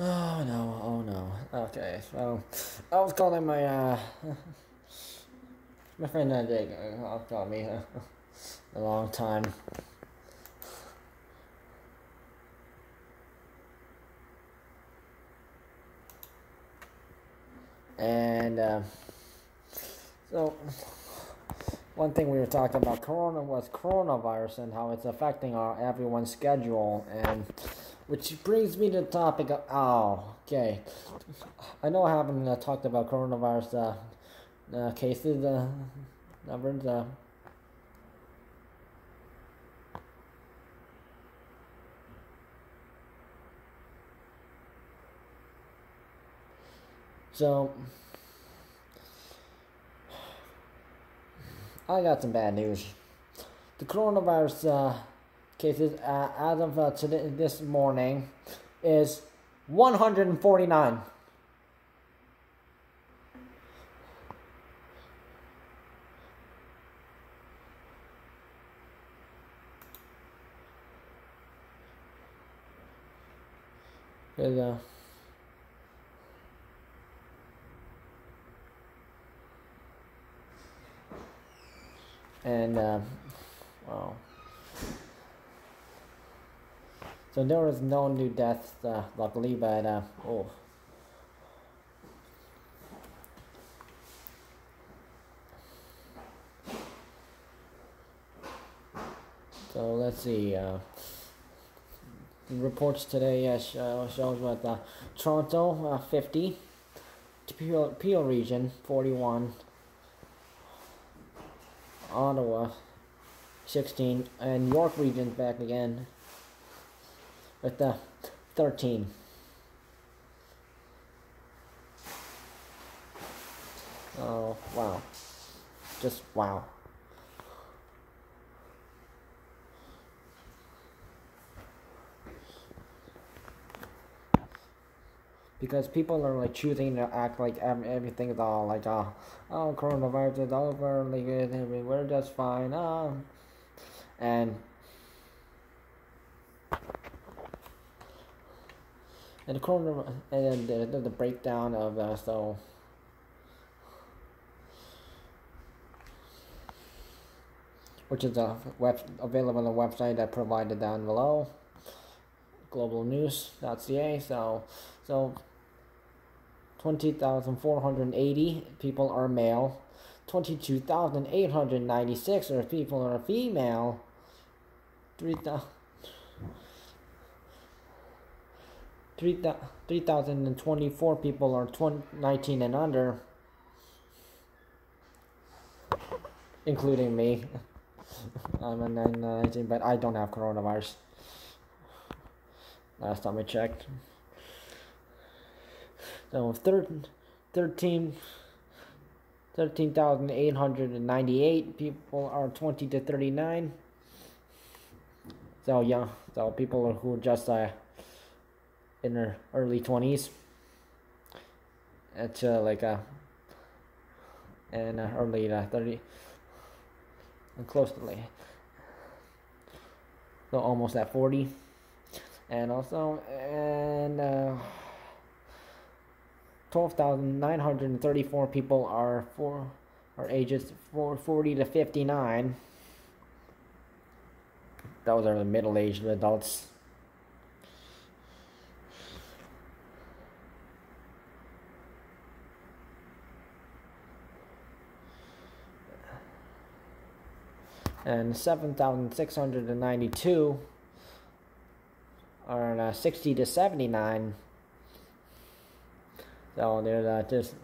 Oh no, oh no. Okay, so I was calling my uh my friend uh, Jake uh, called me uh, a long time. And uh, so one thing we were talking about corona was coronavirus and how it's affecting our everyone's schedule and which brings me to the topic of oh okay i know i haven't uh, talked about coronavirus uh, uh, cases uh, numbers uh, so I got some bad news. The coronavirus uh, cases uh, as of uh, today, this morning is 149. Good, and uh, well, so there was no new deaths, uh, luckily, but uh, oh. So let's see. Uh, reports today uh, show, shows what uh, Toronto uh, 50, Peel, Peel region 41, Ottawa 16, and York region's back again with the 13. Oh, wow. Just wow. because people are like choosing to act like everything is all like uh, oh coronavirus is over like we're just fine uh, and and the corona and the, the, the breakdown of uh, so which is a web available on the website I provided down below. Globalnews.ca so so 20,480 people are male. 22,896 are people are female. 3,000 3,024 people are 20, 19 and under, including me. I'm a 19, but I don't have coronavirus. Last time I checked. So 13, 13 13,898 people are 20 to 39. So yeah, so people who just uh, in their early 20s it's uh, like a and uh, early uh, 30 and close to like so almost at 40 and also and uh, 12,934 people are for are ages 40 to 59 those are the middle-aged adults and 7,692 are uh, 60 to 79. So they're uh, just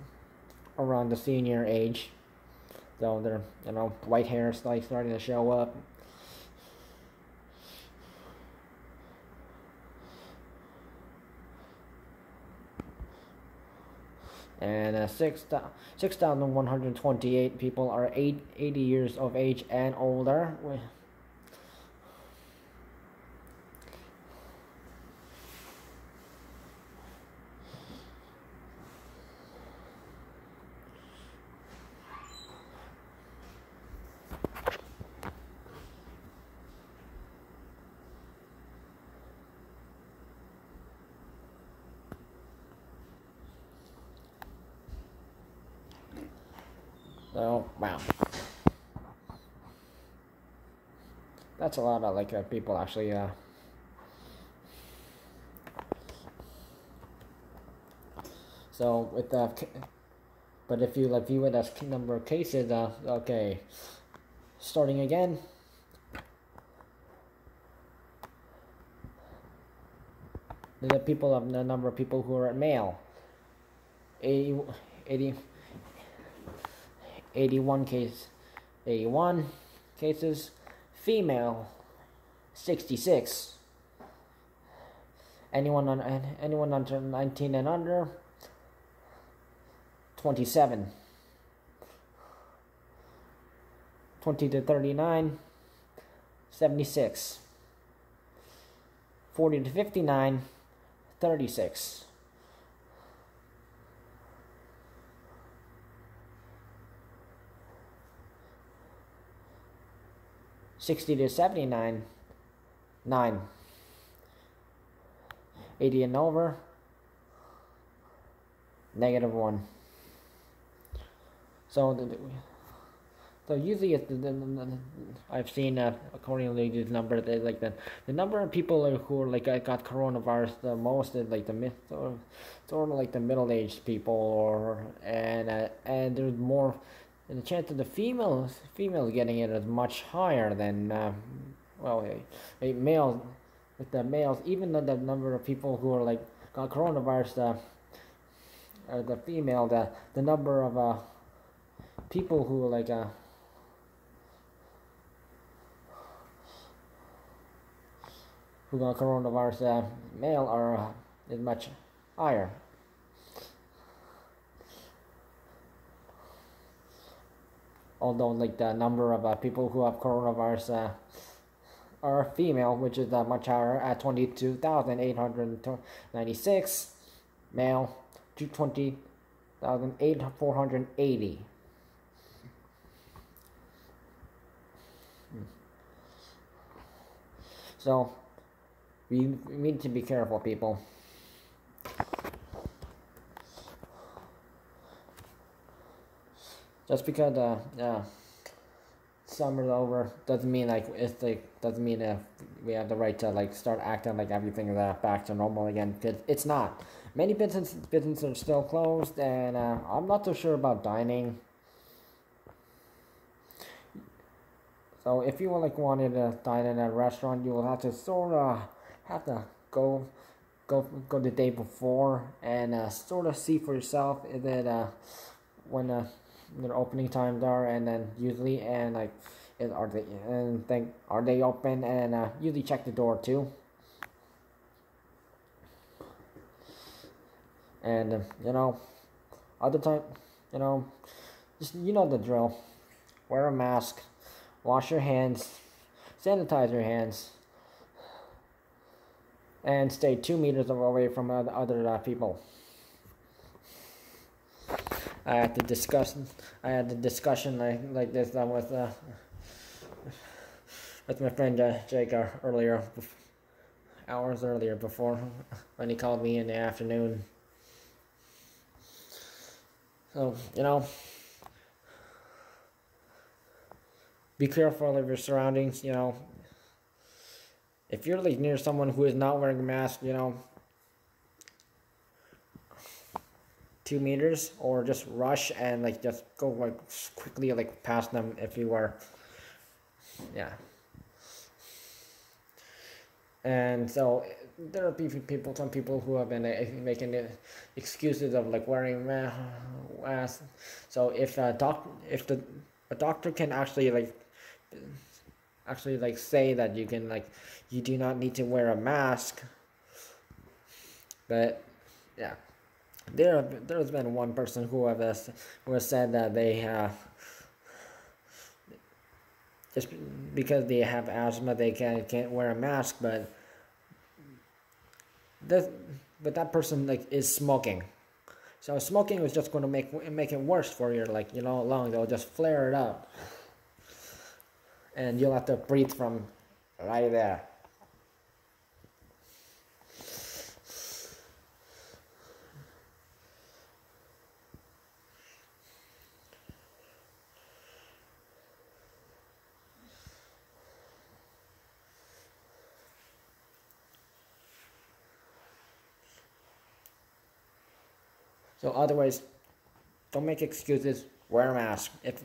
around the senior age. So they're, you know, white hair is like starting to show up. And uh, 6,128 6, people are eight, 80 years of age and older. So wow. That's a lot of like uh, people actually uh, So with the, but if you like view it as number of cases, uh, okay, starting again. The people of the number of people who are male, 80, 80 81 case, 81 cases, female, 66. Anyone on anyone under 19 and under, 27. 20 to 39, 76. 40 to 59, 36. Sixty to seventy nine, nine. Eighty and over, negative one. So, the, so usually it's the, the, the, I've seen uh, according to these numbers, like the the number of people who are like got coronavirus the most is like the mid sort of, sort of like the middle aged people or and uh, and there's more and the chance of the females females getting it is much higher than uh, well a, a male with the males even though the number of people who are like got coronavirus the uh, the female the the number of uh people who are like uh who got coronavirus uh, male are uh, is much higher. Although like the number of uh, people who have coronavirus uh, are female, which is uh, much higher at 22,896, male to 20,480. So we need to be careful, people. Just because uh, uh, summer's over doesn't mean like it's like doesn't mean if we have the right to like start acting like everything is uh, back to normal again because it's not. Many businesses businesses are still closed, and uh, I'm not so sure about dining. So if you like wanted to dine in a restaurant, you will have to sort of have to go go go the day before and uh, sort of see for yourself it uh, when uh, their opening times are and then usually and like is are they and think are they open and uh, usually check the door too. And uh, you know, other time, you know, just you know the drill. Wear a mask wash your hands, sanitize your hands, and stay two meters away from other uh, people. I had to discuss. I had the discussion like like this uh, with uh, with my friend uh, Jake uh, earlier, hours earlier before when he called me in the afternoon. So you know. be careful of your surroundings, you know. If you're like near someone who is not wearing a mask, you know, two meters or just rush and like just go like quickly like past them if you are. Yeah. And so there are people some people who have been uh, making excuses of like wearing masks. So if a doc if the a doctor can actually like actually like say that you can like you do not need to wear a mask but yeah there there's been one person who has who has said that they uh, just because they have asthma they can't can't wear a mask but that but that person like is smoking. So smoking is just going to make make it worse for your like you know lung they'll just flare it up. And you'll have to breathe from right there. So otherwise, don't make excuses. Wear a mask. If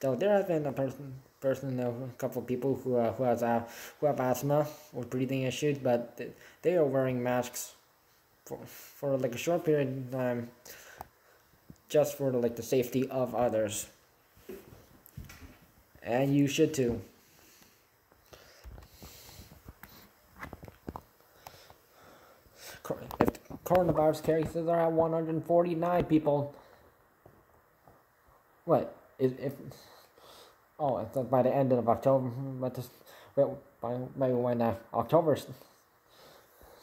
so, there has been a person, person, a couple of people who uh, who has uh, who have asthma or breathing issues, but they are wearing masks for for like a short period of time, just for like the safety of others. And you should too. If coronavirus cases are at 149 people, what if, if oh it's like by the end of October but this, by, by when uh, October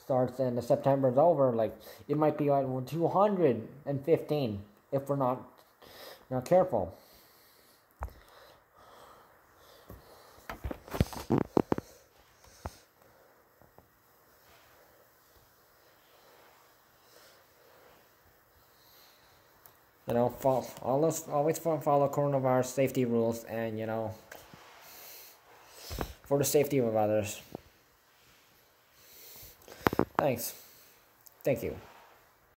starts and the September is over like it might be like 215 if we're not not careful you know, follow, always, always follow coronavirus safety rules and, you know, for the safety of others. Thanks. Thank you.